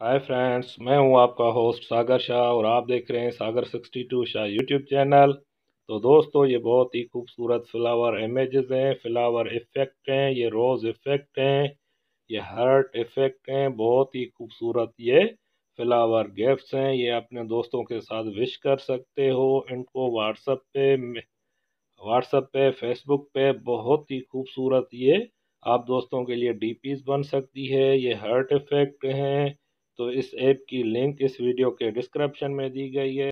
Hi friends मैं हूँ आपका होस्ट सागर शाह और आप देख रहे हैं सागर 62 शाह यूट्यूब चैनल तो दोस्तों, ये बहुत ही खूबसूरत फ्लावर इमेजेस हैं फ्लावर इफ़ेक्ट हैं, ये रोज़ इफ़ेक्ट हैं, ये हार्ट इफ़ेक्ट हैं, बहुत ही खूबसूरत ये फ्लावर गिफ्ट्स हैं। ये अपने दोस्तों के साथ विश कर सकते हो, इनको व्हाट्सअप पे व्हाट्सअप पे फेसबुक पे, बहुत ही खूबसूरत ये आप दोस्तों के लिए डीपीज बन सकती है, ये हार्ट इफ़ेक्ट हैं। तो इस ऐप की लिंक इस वीडियो के डिस्क्रिप्शन में दी गई है।